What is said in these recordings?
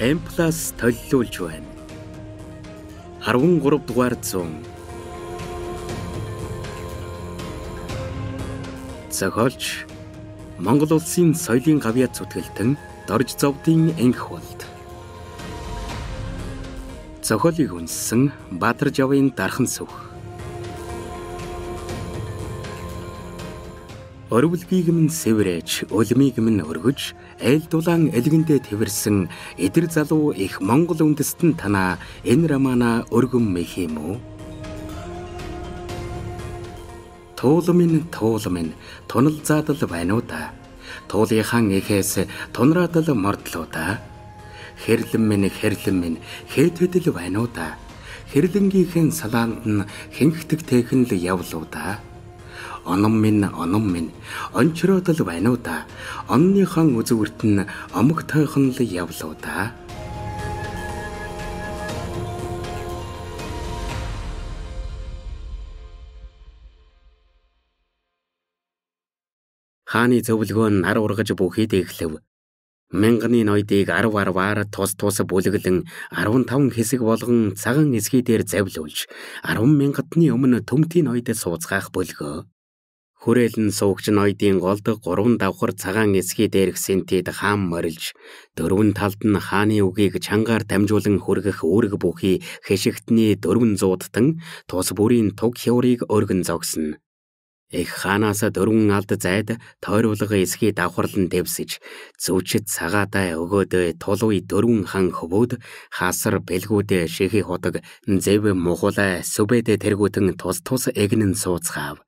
M+ төлөвлөж байна. 13 дугаар зуун. Зохиолч Монгол улсын соёлын гавьяа зүтгэлтэн Дорж зовдын анги болд. Зохиолыг үнссэн Баатар Жавын дархан сүх. Орвилгийг минь сэврэж, улмыг минь өргөж, айл дулаан элгэндээ тэрсэн эдэр залуу их Монгол үндэстэн танаа энэ рамана өргөм мэх юм уу? Туулмын туулмын тунал заадал байна уу да? Туулынхан эхээс тунраадал мордлоо да? Хэрлэн минь хэрлэн минь хэд хэдэл байна уу да? Хэрлэнгийнхэн салаанд нь хинхтэг тэхэн л явлуу да? Оном минь оном минь ончроод л байна уу да. Онныхон үзүүрт нь омог тойхон л явлуу да. Хааны зөвлөгөө нь нар ургаж бүхийд эхлэв. Мянганы ноёдыг 10 10-аар тус тус бүлэглэн 15 хэсэг болгон цагаан эсгий дээр завлуулж 10 мянгадны өмнө төмтийн ноёд сууцгаах бөлгөө. Хүрээлэн суугч ноёдын голд гурван давхар цагаан эсхий дээрх синтед хаан морилж дөрвөн талд нь хааны үгийг чангаар дамжуулан хүргэх үүрэг бүхий хэшигтний дөрвөн зуудтан тус бүрийн туг хяврыг өргөн зогсно. Их хаанаас дөрвөн алд зайд тойруулга эсхий давхарлан дэвсэж зүвчит цагаатай өгөөдөө тулуй дөрвөн хан хөвөөд хасар бэлгүүдээ шихи худаг зэв мухулай сүбэдэ тэргүүтэн тус тус эгнэн сууцгаав.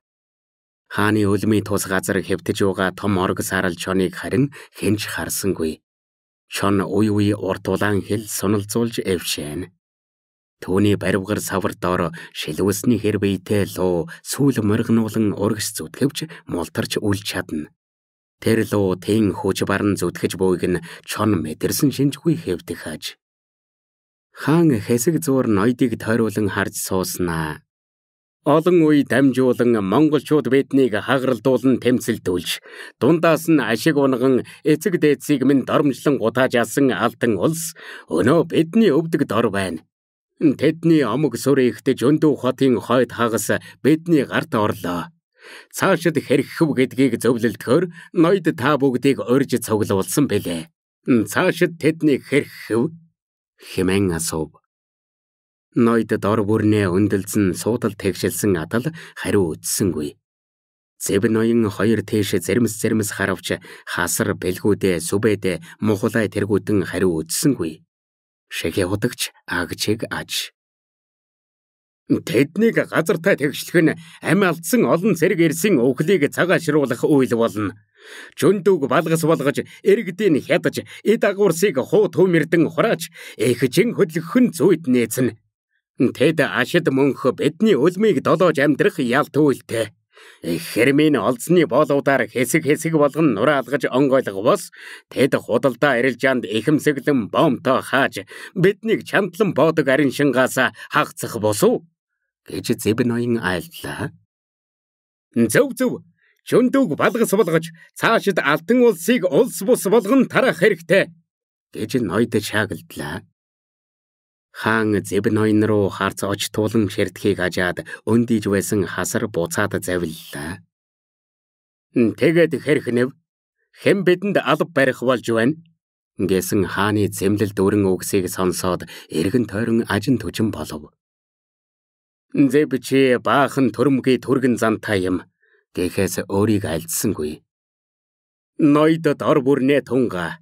Хааны өлмийн тус газар хэвтэж байгаа том орг саарал чоныг харин хэнч харсангүй. Чон уй уй урт улаан хэл суналзуулж эвшэн. Түүний баривгар савар доор шилвэсний хэр биетэй луу сүүл моргнуулан урагш зүтгэвч мултарч үл чадна. Тэр луу тэн хүч баран зүтгэж буйг нь чон мэдэрсэн шинжгүй хэвдэх аж. Хаан хэсэг зуур ноёдыг тойруулан харж сууснаа. Олон үе дамжуулан монголчууд биднийг хагаралдуулан тэмцэлдүүлж дундаас нь ашиг унган эцэг дээдсийг минь дормжлон гутааж асан алтан улс өнөө бидний өвдөг дор байна. Тэдний омог сүр ихтэж өндөө хотын хойд хагас бидний гарт орлоо. Цаашид хэрхэв гэдгийг зөвлөлдөхөөр ноёд та бүгдийг урьж цуглуулсан бэлээ. Цаашид тэдний хэрхэв хэмээн асуув. Ноёд дор бүрнээ өндөлзөн суудал тэгшилсэн адал хариу үтсэнгүй. Зэв ноён хоёр тийш зэрэмс зэрэмс харавч хасар бэлгүүдээ сүбэдэ мухулай тэргүүдэн хариу үтсэнгүй. Шэгэ удагч агчиг аж. Тэднийг газартай тэгшлэх нь амь алдсан олон зэрэг ирсэн өвхлийг цагаашруулах үйл болно. Жөндөөг балгас болгож, иргэдийн хядаж, эд агуурсыг хуу төмөрдөн хураач, эхжин хөдлөх нь зүйд нээцэн. Тэд ашид мөнх бидний үлмийг долоож амьдрах ялт үйлтэй. Хэрмийн олзны боолуудаар хэсэг хэсэг болгон нураалгаж онгойлгоос тэд худалдаа арилжаанд ихэмсэглэн бомтой хааж биднийг чандлан боодог арин шингаас хагцах босуу гэж Зэбноин айлтлаа. Зөв зөв Чөндөөг балгас болгож цаашид алтан улсыг улс бус болгон тарах хэрэгтэй гэж ноёд шаагалдлаа. Хаан Зэбноин руу харц оч туулан ширдэхийг ажаад өндийж байсан хасар буцаад завиллаа. Тэгээд хэрхнэв хэн бидэнд алба барих болж байна? гэсэн хааны зэмлэл дүүрэн үгсийг сонсоод эргэн тойрон ажин төжин болов. Зэб чи баахан төрөмгийн түргэн зантай юм гэхээс өөрийг альдсангүй. Ноёдод ор бүрнээ тунга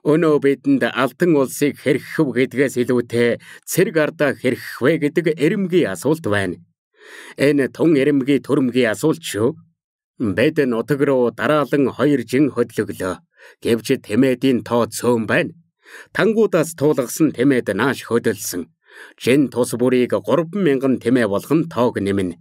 Өнөө бидэнд алтан улсыг хэрхв гэдгээс илүүтэй цэрэг ардаа хэрхвэ гэдэг эрэмгийн асуулт байна. Энэ тун эрэмгийн төрөмгийн асуулт шүү. Бэд нутаг руу дараалан хоёр жин хөдлөглөө. Гэвч тэмээдийн тоо цөөн байна. Тангуудаас туулгасан тэмээд нааш хөдөлсөн. Жин тус бүрийг 3000 тэмээ болгон тоог нэмнэ.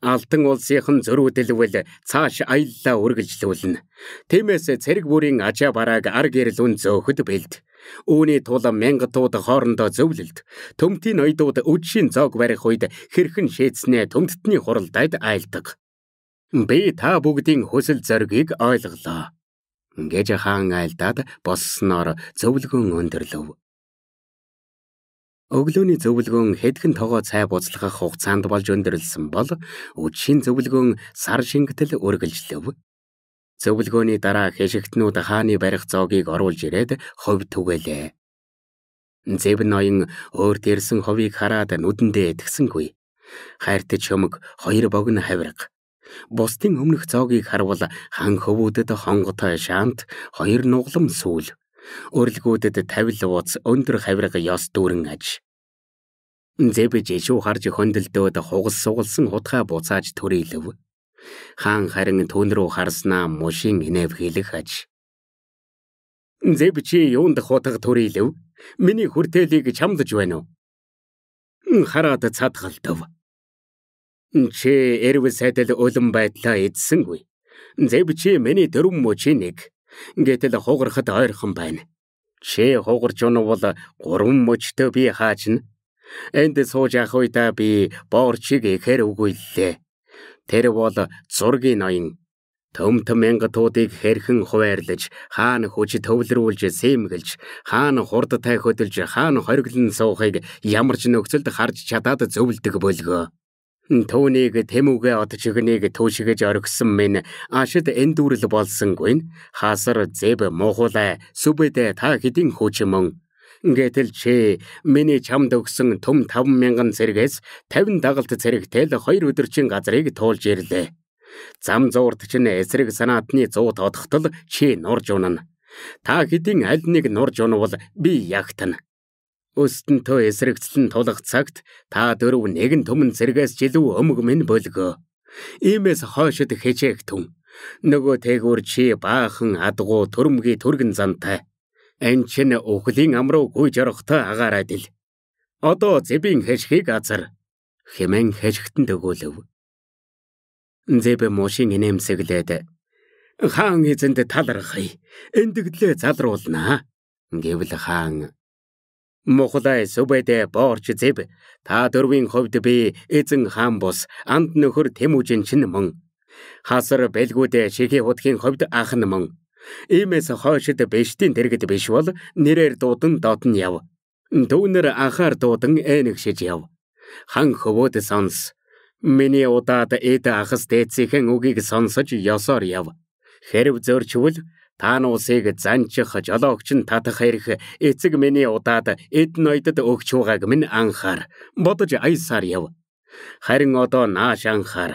Алтан улсынхан зөрүүдэлвэл цааш аяллаа үргэлжлүүлнэ. Тиймээс цэрэг бүрийн ачаа барааг ар гэрэл үн зөөхөд бэлд. Үүний тул мянгатууд хоорондоо зөвлөлд. Төмтийн ноёдууд үдшийн зоог барих үед хэрхэн шийдснээ төмтдний хуралдайд айлдаг. Би та бүгдийн хүсэл зоригийг ойлголоо. Гэж хаан айлдаад боссноор зөвлгөн өндөрлөв. Өглөөний зөвлөгөөн хэдхэн тогоо цай буцалгах хугацаанд болж өндөрлсөн бол үдшийн зөвлөгөөн сар шингэтэл үргэлжлэв. Зөвлөгөөний дараа хэшигтнүүд хааны барих зоогийг оруулж ирээд ховь түгэлээ. Зэв ноён өөр дэрсэн ховийг хараад нүдэндээ этгсэнгүй. Хайртаж хөмөг хоёр богино хавирга. Бусдын өмнөх зоогийг харвал хан хөвүүдэд хонготой шаант хоёр нуглам сүүл. Өрлгүүдэд тавил ууц өндөр хавирга ёс дүүрэн аж. Зэбэж ишүү харж хөндлдөөд хугас сугалсан хутгаа буцааж төрөйлөв. Хаан харин түүн рүү харснаа мушин инэв хэлэх аж. Зэб чи юунд хутга төрөйлөв? Миний хүртээлийг чамдж байна уу? Хараад цадгалтав. Чи эрв сайдал улам байдлаа эзсэнгүй. Зэв чи миний дөрвөн мөчийн нэг. Гэтэл хугарахад ойрхон байна. Чи хугарч унвал гурван мөчтөө би хаачна. Энд сууж явах үедээ би боорчиг ихээр үгүй лээ. Тэр бол зургийн ноён Төм төм мянгатуудыг хэрхэн хуваарлаж, хаана хүч төвлөрүүлж сэмгэлж, хаана хурдтай хөдөлж, хаана хориглон суухыг ямар ч нөхцөлд харж чадаад зөвлөдөг болгоо. Төвнийг тэмүүгээ отчигнийг түүшгэж оргисон минь ашид эндүрэл болсонгүй хасар зэб мохолай сүбэдэ та хэдин хүч мөн Гэтэл чи миний чамд өгсөн төм 5000 зэрэгээс 50 дагалт зэрэгтэй л 2 өдөрчин газрыг туулж ирлээ. Зам зуурт чинь эсрэг санаатны 100 тодохтол чи нурж унана. Та хэдийн аль нэг нурж унавал би ягтана. Өстөнтөө эсрэгцлэн тулах цагт та дөрөв нэгэн төмөн зэрэгээс жилүү өмг минь бөлгөө. Иймээс хойшод хичээх түн. Нөгөө тэгүр чи баахан адгуу төрмгийн түргэн зантай. Эн чин өхлийн амруу гүйж орохтой агаарад ил. Одоо зэбийн хэшгийг азар хэмээн хэшгтэн дөгөөлөв. Зэбэ мошин инээмсэглээд хаан эзэнд талархъя. Эндэгдлээ залруулнаа. гэвэл хаан Мохлай сүбэдэ борч зэб. Та дөрвийн хувьд би эзэн хаан бус. Анд нөхөр тэмүүжин чин мөн. Хасар бэлгүүдэ шигээ хутгийн хувьд ах нь мөн. Иймээс хойшид бэштийн дэргэд биш бол нэрээр дуудан дотн яв. Түүнэр анхаар дуудан энэгшиж яв. Хан хөвөөд сонс. Миний удаад эд ахс дээцийн үгийг сонсож ёсоор яв. Хэрв зөрчвөл та нуусыг занчих жолоогч нь татах хэрэг эцэг миний удаад эд ноёдод өгч байгааг минь анхаар бодож аясаар яв. Харин одоо нааш анхаар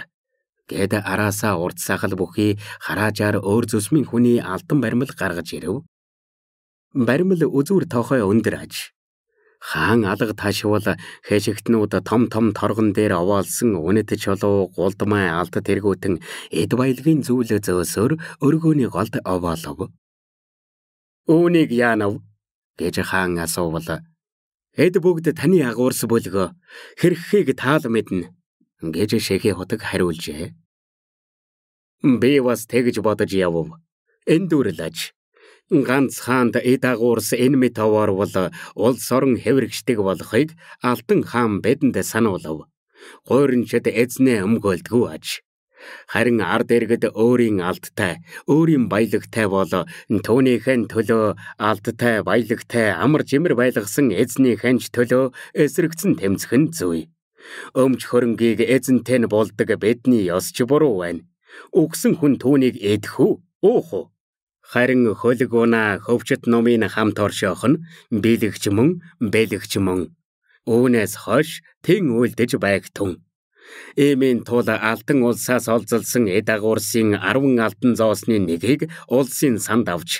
гэд араасаа урд сахал бүхий хараажаар өөр зүсмийн хүний алтан баримл гаргаж ирэв. Баримл үзүүр тоохой өндөр аж хаан алга таашвал хэшигтнүүд том том торгон дээр овоолсон үнэт чулуу гулдмай алт тэргүүтэн эд баялагын зүйл зөөсөөр өргөөний голд овоолов. Үүнийг яанав гэж хаан асуувал эд бүгд таны агуурс бүлгөө хэрхийг таал мэднэ гэж шэхи хотог хариулжээ. Би бас тэгж бодож явв. Эндүрлэж ганц хаанд эд агуурс энэ мэт овоорвол улс орон хэврэгчдэг болохыг алтан хаан бидэнд сануулав. Гойрончд эзнээ өмгөөлдгүү аж. Харин ард иргэд өөрийн алдтай, өөрийн баялагтай бол түүнийхэн төлөө алдтай, баялагтай амар жимэр байлгасан эзнийхэн ч төлөө эсрэгцэн тэмцэх нь зүй. Өмч хөрөнгийг эзэнтэй нь болдог бидний ёс ч буруу байна. Үгсэн хүн түүнийг эдэх үү? Уух уу? Харин хөлөг унаа хөвчт номын хамт оршоох нь биелэгч мөн бэлэгч мөн. Үүнээс хойш тэн үйлдэж байгтун. Эмийн тул алтан улсаас олзолсон эд агуурсын 10 алтан зоосны нэгийг улсын санд авч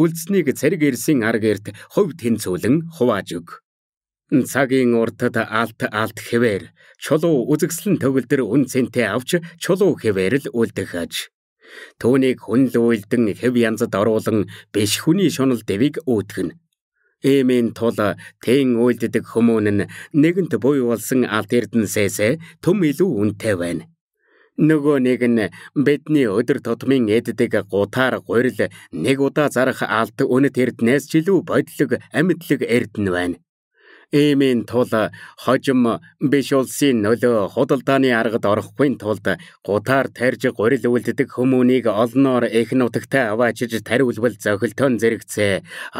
үлдснийг цэрэг ирсэн арга эрт хувь тэнцүүлэн хувааж өг. Цагийн уртад алт алт хэвээр чулуу үзэгслэн төгөлдөр үн цэнтэй авч чулуу хэвээр л үлдэх аж. Түүнийг хүн л үйлдэн хэв янзад оруулан биш хүний шунал дэвийг өөтгөн. Эмийн тул тэн үйлддэг хүмүүн нь нэгэнт буй болсон алт эрдэнсээс төм илүү үнэтэй байна. Нөгөө нэг нь бидний өдөр тутмын эддэг гутаар гурил нэг удаа зарах алт үнэт эрднээс ч илүү бодлог амьдлаг эрдэн байна. Эмийн тул хожим биш улсын нөлөө худалдааны аргад орохгүй тулд гутаар тарж гурил үлддэг хүмүүнийг олноор их нутагтаа аваачиж тариулбал зохилтон зэрэгцээ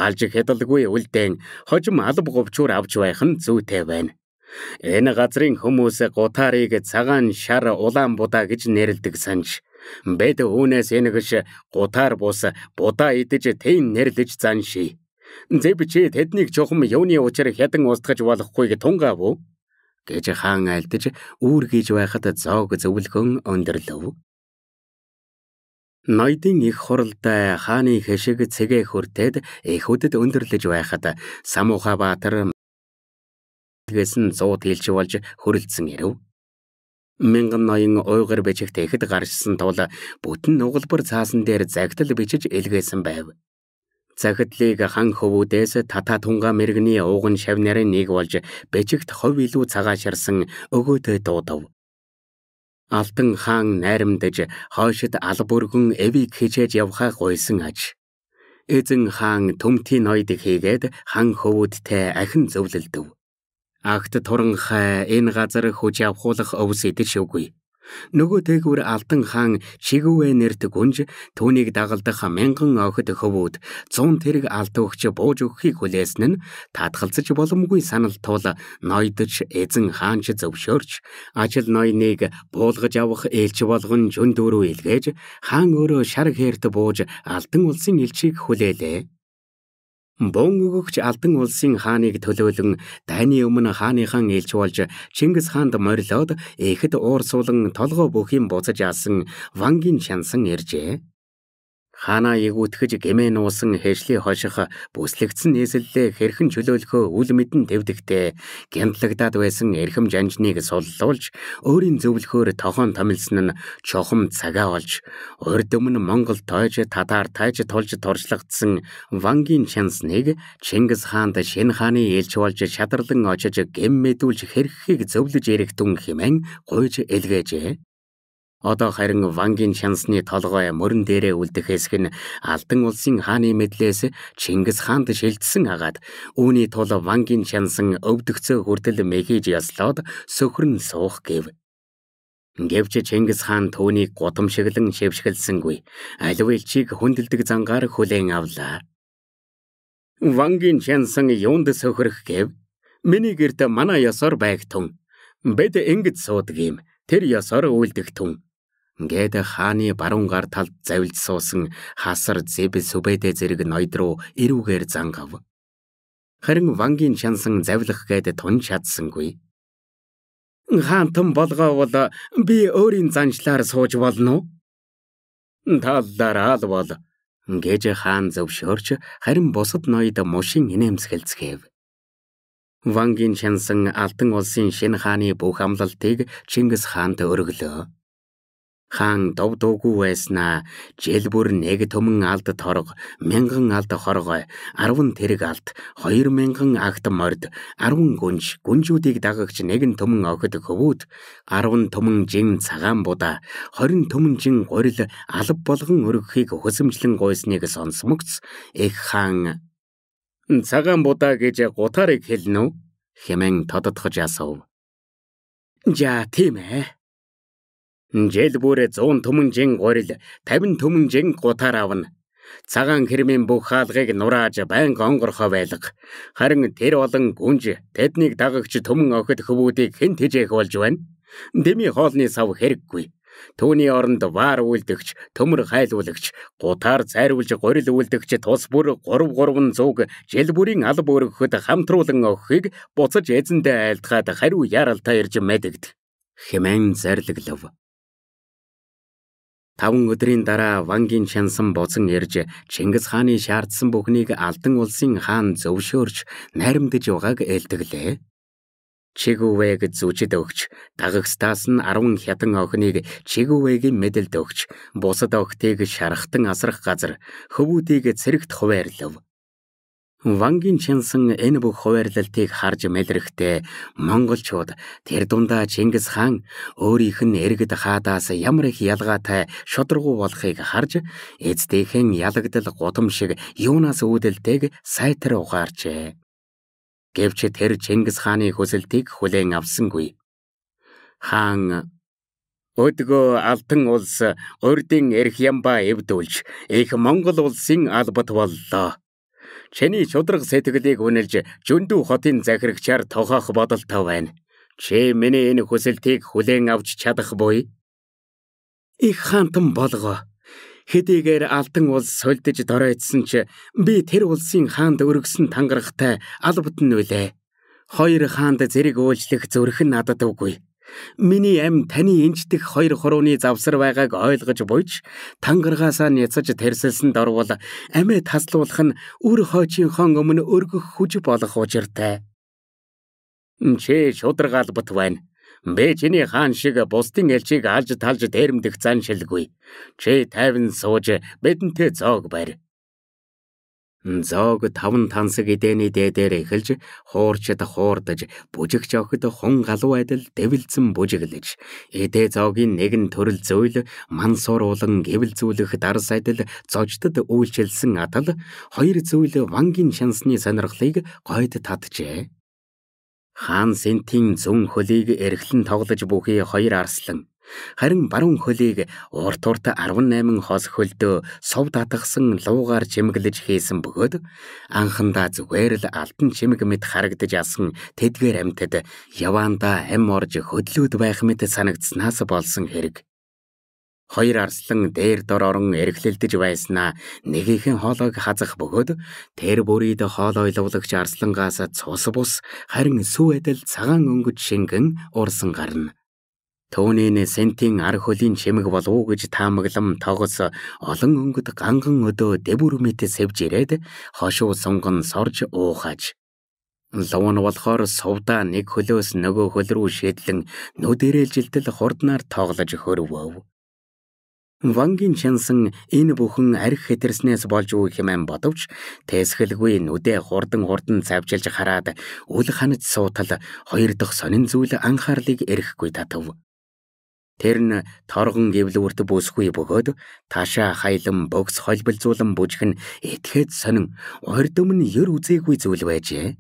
алж хядалгүй үлдээн хожим алба говчуур авч байх нь зүйтэй байна. Энэ газрын хүмүүс гутаарыг цагаан шар улаан будаа гэж нэрлдэг санж бэд үүнээс энэгш гутаар бус будаа идэж тэн нэрлэж занший. Зэвчээ тэднийг чухам юуны учир хядан устгаж болохгүйг тунгаав уу? гэж хаан айлдаж үүр гэж байхад зоог зөвлгөн өндөрлөв. Ноёдын их хуралдаа хааны хэшиг цэгээ хүртээд эхүүдэд өндөрлөж байхад Самуха баатар тэгсэн 100 тэлж болж хөрөлдсөн ирэв. Мянган ноён уйгар бичигт ихэд гарчсан тул бүтэн нугалбар цаасан дээр загтал бичиж илгээсэн байв. Захидлыг хан хөвүүдээс тата тунга мэрэгний ууган шавнарын нэг болж бэжигт хов илүү цагааширсан өгөөдөө дуудав. Алтан хаан найрамдаж хойшид албүргэн эвийг хичээж явхаа гуйсан аж. Эзэн хаан төмтийн ноёд хийгээд хан хөвүүдтэй ахин зөвлөлдөв. Агт туранхай энэ газар хүч явхуулах өвс идэж үгүй. Нөгөө дээгүүр Алдан хаан Шигүвэ нэрт гүнж түүнийг дагалдах мянган охид хөвүүд 100 тэрэг алт өгч бууж өгөхийг хүлээсэн нь татгалзаж боломгүй санал тул ноёдч эзэн хаанч зөвшөөрч ажил ноёныг буулгаж авах ээлж болгон жүндөрөө илгээж хаан өөрөө шар хээрт бууж Алдан улсын элчийг хүлээлээ. Бон өгөгч Алдан улсын хааныг төлөөлөн дайны өмнө хааныхан элч болж Чингис хаанд морилоод эхэд уурсуулан толгой бүхийн буцаж аасан Вангийн шансан иржээ. Хана ягуутгэж гэмээ нуусан хэшлийн хоших бүслэгдсэн нийслэлээ хэрхэн чөлөөлөхөө үл мэдэн дэвдэгтээ гямтлагдаад байсан эрхэм жанжныг суллуулж өөрийн зөвлөхөөр тохон томилсон нь чухам цагаа болж урд өмнө Монгол тойж татар тайж тулж туршлагдсан Вангийн чансныг Чингис хаанд шинэ хааны элч болж шадарлан очиж гэм мэдүүлж хэрхийг зөвлөж эрэгтэн хэмээн гуйж элгээжээ. Одоо харин Вангийн шансны толгой мөрөн дээрээ үлдэх хэсэг нь Алдан улсын хааны мэдлээс Чингис хаанд шилжсэн хагаад үүний тул Вангийн шансан өвдөгцөө хүртэл мэхиж яслоод сөхрөн суух гэв. Гэвч Чингис хаан түүнийг гудамшиглан шившгэлсэнгүй. Аливэлчийг хүндэлдэг зангаар хүлээн авлаа. Вангийн шансан юунд сөхрөх гэв? Миний гэрт манай ёсоор байгтун. Бэд ингэж суудаг юм. Тэр ёсоор үйлдэх түн. Гээд хааны баруун гар талд завилж суусан хасар зэб сүбэдэ зэрэг ноёд руу эрүүгээр зангав. Харин Вангийн шансан завлах гээд тун чадсангүй. Хаантан болгоовол би өөрийн заншлаар сууж болно уу? Таллаараа л бол гэж хаан зөвшөөрч харин бусад ноёд мушин инээмсгэлцгээв. Вангийн шансан Алтан улсын шинэ хааны бүх амлалтыг Чингис хаанд өргөлөө хаан дов дуугүй байснаа жил бүр нэг төмөн алд торго мянган алд хоргой. 10 тэрэг алд 2000 агт морд. 10 гүнж гүнжүүдийг дагагч нэгэн төмөн охид хөвүүд 10 төмөн жин цагаан буда. 20 төмөн жин горил алб болгон өргөхийг хөсөмжлөн гуйсныг сонсмогц. Их хаан цагаан будаа гэж гутаарыг хэлнэ үү хэмээн тодотгож асуув. За тийм ээ Жил бүр 100 төмөнжин горил 50 төмөнжин гутаар авна. Цагаан хэрмийн бүх хаалгыг нурааж байнга онгорхоо байлга. Харин тэр болон гүнж тэднийг дагагч төмөн охид хөвүүдийг хэн тэжээх болж байна? Дэми хоолны сав хэрэггүй. Түүний оронд ваар үйлдэгч, төмөр хайлуулагч, гутаар зайруулж горил үйлдэгч тус бүр 3 3 зүг жил бүрийн алба өргөхөд хамтруулан өгөхийг буцаж эзэндээ айлтгаад хариу яралтай ирж мэдэгд. Хэмээн зарлаглав. Таван өдрийн дараа Вангийн шансан бузан ирж Чингис хааны шаардсан бүхнийг Алдан улсын хаан зөвшөөрч найрамдаж байгааг ээлдэглээ. Чигүвэг зүжид өгч, дагагстаас нь 10 хятан охиныг Чигүвэгийн мэдэлд өгч, бусад охтыг шархтан асрах газар хөвүүдийг цэрэгт хуваарлав. Вангийн Чинсэн энэ бүх хуваарлалтыг харж мэлрэхдээ монголчууд тэр дундаа Чингис хаан өөрийнх нь эргэд хаадаас ямар их ялгаатай шудрагуу болохыг харж эцдийнхэн ялагдал гудам шиг юунаас үүдэлтэйг сайтар ухаарчээ. Гэвч тэр Чингис хааны хүсэлтийг хүлээн авсангүй. Хаан Өдгөө алтан улс урдын эрх ямба эвдүүлж их Монгол улсын албат боллоо. Чиний чудраг сэтгэлийг үнэлж жүндүү хотын захирагчаар тохоох бодолтой байна. Чи миний энэ хүсэлтийг хүлээн авч чадах буй? Их хаантан болгоо. Хэдийгээр алтан улс сольдож доройтсон ч би тэр улсын хаанд өргөсөн тангарахтай албат нь үлээ. Хоёр хаанд зэрэг үйлчлэх зүрх нь надад үгүй. Миний ам таны энждэх хоёр хурууны завсар байгааг ойлгож буйж тангаргаасаа няцаж тэрсэлсэнд орвол амиа таслуулах нь үр хойчийнхон өмнө өргөх хүч болох учиртай. Чи шударгаал бот байна. Бэ чиний хаан шиг бусдын элчийг алж талж дээрэмдэх заншилгүй. Чи тайван сууж бидэнтэй зоог барь. Зоог таван тансаг эдэний дээдээр эхэлж хуурчд хуурдаж бүжигч охид хун галуу айдал дэвэлзэн бүжиглэж эдээ зоогийн нэгэн төрөл зөйл мансуур уулан гэвэлзүүлэх дарс айдал зождод үйлчилсэн атал хоёр зөйл вангийн шансны сонирхлыг гойд таджээ. Хаан Сентийн зүн хөлийг эргэлэн тоглож бүхий хоёр арслан Харин баруун хөлийг урт урт 18 хос хөлдөө сов татгсан луугаар чимэглэж хийсэн бөгөөд анхандаа зүгээр л алтан чимэг мэт харагдаж асан тэдгээр амьтад яваандаа ам орж хөдлөөд байх мэт санагдсанаас болсон хэрэг. Хоёр арслан дээр дор орон эргэлэлдэж байснаа нэгийнхэн хоолойг хазах бөгөөд тэр бүрийд хоолой лувлагч арслангаас цус бус харин сүү эдэл цагаан өнгөж шингэн урсан гарна. Төвнийн сентийн ар хөлийн чимэг болов гэж таамаглам тогос олон өнгөд ганган өдөө дэвүрмэт сэвж ирээд хошуу сунган сорж уухаж Луун болохоор сувда нэг хөлөөс нөгөө хөл рүү шийдлэн нүдэрэлжилтэл хурднаар тоглож хөрвөв. Вангийн чансан энэ бүхэн арх хэтэрснээс болж үе хэмээн бодовч тэсгэлгүй нүдэ хурдан хурдан цавчилж хараад үл ханаж суутал хоёр дахь сонин зүйл анхаарлыг эрэхгүй татав. Тэр нь торгон гэвлүүрт бүсгүй бөгөөд таашаа хайлан богс холбилцуулан бүжгэн этгээд сонин ордом нь ер үзээгүй зүйл байжээ.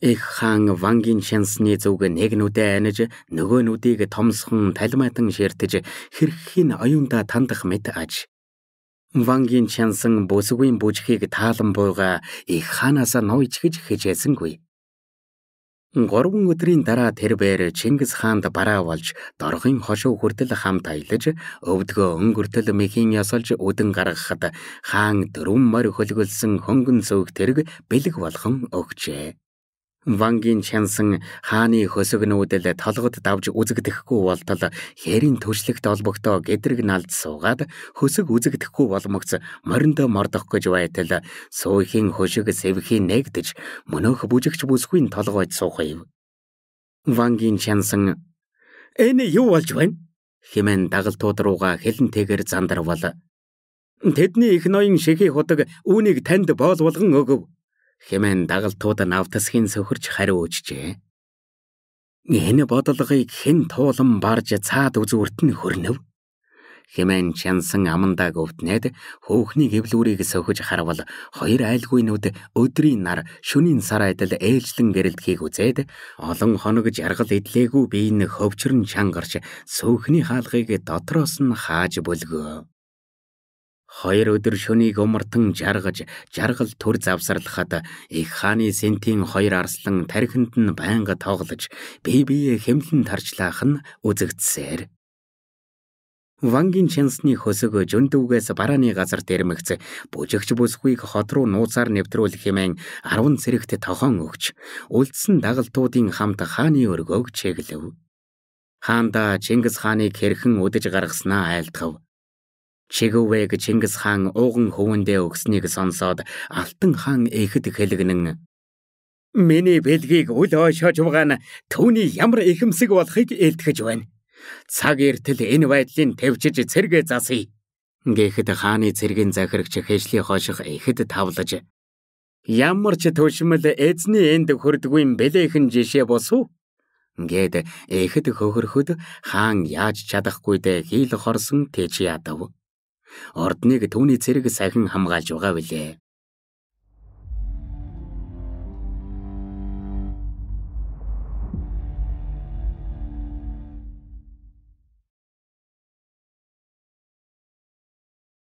Их хаан вангийн шансны зүг нэг нүдэ аниж нөгөө нүдийг томсхон талмайтан ширтэж хэрхэн оюунда тандах мэт аж. Вангийн шансан бүсгүй бүжхийг таалан буйга их хаанаас ноёж гэж хижээсэнгүй. Гурван өдрийн дараа тэр бээр Чингис хаанд бараа болж доргын хошуу хүртэл хамт аялаж өвдгөө өнгөртөл мэхийн ясалж үдэн гаргахад хаан дөрвөн морь хөлгөлсөн хөнгөн цөөх тэрэг бэлэг болгон өгчээ. Вангийн чансан хааны хөсөг нүүдэл толгод давж үзэгдэхгүй болтол хээрийн төршлөгт олбогтоо гэдрэг налд суугаад хөсөг үзэгдэхгүй боломгц мориндоо мордох гэж байтал суухийн хөшиг сэвхийн нэгдэж мөнөөх бүжигч бүсгүй толгойд суухайв. Вангийн чансан энэ юу болж байна? хэмээн дагалдууд руугаа хэлэнтэйгээр зандарвал Тэдний их ноён шихийн худаг үүнийг танд боол болгон өгөв хэмээн дагалдууд навтасхийн сөхөрч хариу өчжээ. Энэ бодлогыг хэн туулан барж цаад үзүүрт нь хөрнөв. Хэмээн чансан амандаа өвднээд хөөхний гэвлүүрийг сөхөж харвал хоёр айлгүй нүд өдрийн нар шөнийн сар айдал ээлжлэн гэрэлтхийг үзээд олон хоног жаргал идлээгүй биеийн хөвчрөн чангарч сөөхний хаалгыг дотроос нь хааж бөлгөө. Хоёр өдөр шөнийг умартан жаргаж, жаргал төр завсарлахад их хааны сентийн хоёр арслан тархинд нь байнга тоглож, бие бие хэмлэн тарчлаах нь үзэгдсээр. Вангийн чансны хөсөг жөндөвгээс барааны газар дэрмэгц бүжигч бүсгүйг хот руу нууцаар нэвтрүүлэх хэмээн 10 цэрэгт тохон өгч үлдсэн дагалдуудын хамт хааны өргөөг чиглэв. Хаанда Чингис хааныг хэрхэн үдэж гаргаснаа айлтгав. Чигвэг Чингис хаан ууган хөвөндөө өгснийг сонсоод Алтан хаан эхэд хэлгэнэн Миний бэлгийг үл ойшоож байгаа нь түүний ямар ихэмсэг болохыг ээлтгэж байна. Цаг эртэл энэ байдлыг тавьчиж цэргээ засъя. Гэхэд хааны цэргийн захирагч хэжлийн хоших эхэд тавлаж Ямар ч төшмөл эзний энд хөрдгүй бэлээхэн жишээ босуу гээд эхэд хөхөрхөд хаан яаж чадахгүй дэ хийл хорсон тэж ядав. Ордныг түүний цэрэг сахин хамгаалж байгаа билээ.